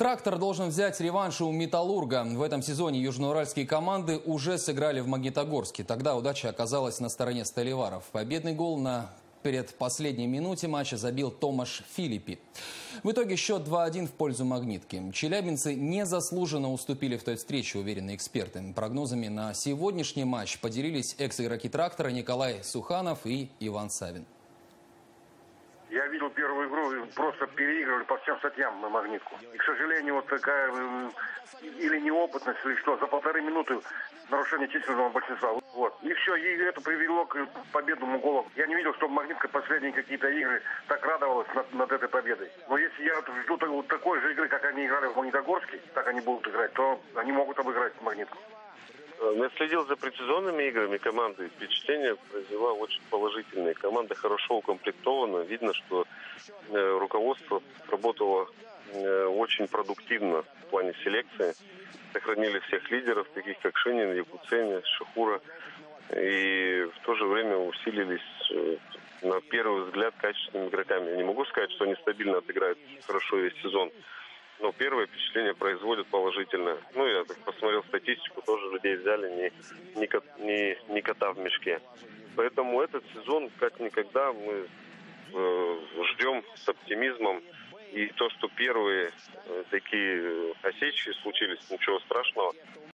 Трактор должен взять реванш у «Металлурга». В этом сезоне южноуральские команды уже сыграли в Магнитогорске. Тогда удача оказалась на стороне Столиваров. Победный гол на перед последней минуте матча забил Томаш Филиппи. В итоге счет 2-1 в пользу «Магнитки». Челябинцы незаслуженно уступили в той встрече, уверены эксперты. Прогнозами на сегодняшний матч поделились экс-игроки «Трактора» Николай Суханов и Иван Савин. Я видел первую игру, просто переигрывали по всем статьям на магнитку. И, к сожалению, вот такая или неопытность, или что, за полторы минуты нарушение численного большинства. Вот. И все, и это привело к победному голу. Я не видел, чтобы магнитка последние какие-то игры так радовалась над, над этой победой. Но если я жду такой же игры, как они играли в Магнитогорске, так они будут играть, то они могут обыграть магнитку. Э, я следил за предсезонными играми команды. Впечатление произвела очень положительные. Команда хорошо укомплектована. Видно, что э, руководство работало э, очень продуктивно в плане селекции. Сохранили всех лидеров, таких как Шинин, Якуценя, Шахура. И в то же время усилились на первый взгляд качественными игроками. Я не могу сказать, что они стабильно отыграют хорошо весь сезон ну, первое впечатление производит положительное. Ну, я так посмотрел статистику, тоже людей взяли не, не, не, не кота в мешке. Поэтому этот сезон, как никогда, мы э, ждем с оптимизмом. И то, что первые э, такие осечки случились, ничего страшного.